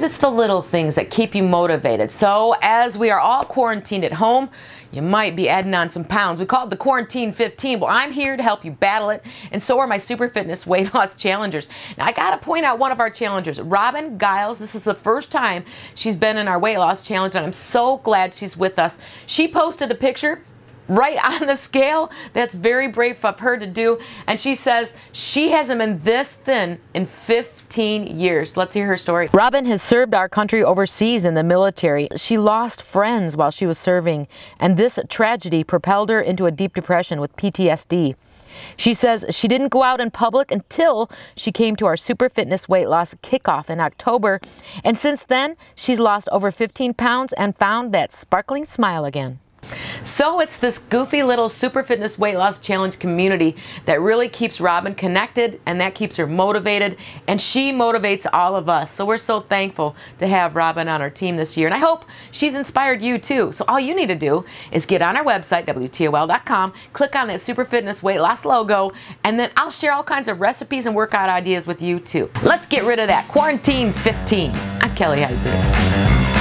sometimes it's the little things that keep you motivated. So as we are all quarantined at home, you might be adding on some pounds. We call it the Quarantine 15. Well, I'm here to help you battle it, and so are my Super Fitness weight loss challengers. Now, I got to point out one of our challengers, Robin Giles. This is the first time she's been in our weight loss challenge, and I'm so glad she's with us. She posted a picture right on the scale. That's very brave of her to do. And she says she hasn't been this thin in 15 years. Let's hear her story. Robin has served our country overseas in the military. She lost friends while she was serving, and this tragedy propelled her into a deep depression with PTSD. She says she didn't go out in public until she came to our Super Fitness weight loss kickoff in October. And since then, she's lost over 15 pounds and found that sparkling smile again. So it's this goofy little super fitness weight loss challenge community that really keeps Robin connected and that keeps her motivated and she motivates all of us. So we're so thankful to have Robin on our team this year and I hope she's inspired you too. So all you need to do is get on our website WTOL.com, click on that super fitness weight loss logo and then I'll share all kinds of recipes and workout ideas with you too. Let's get rid of that quarantine 15. I'm Kelly Heidbreder.